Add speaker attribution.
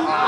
Speaker 1: Wow.